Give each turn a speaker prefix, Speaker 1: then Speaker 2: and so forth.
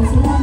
Speaker 1: to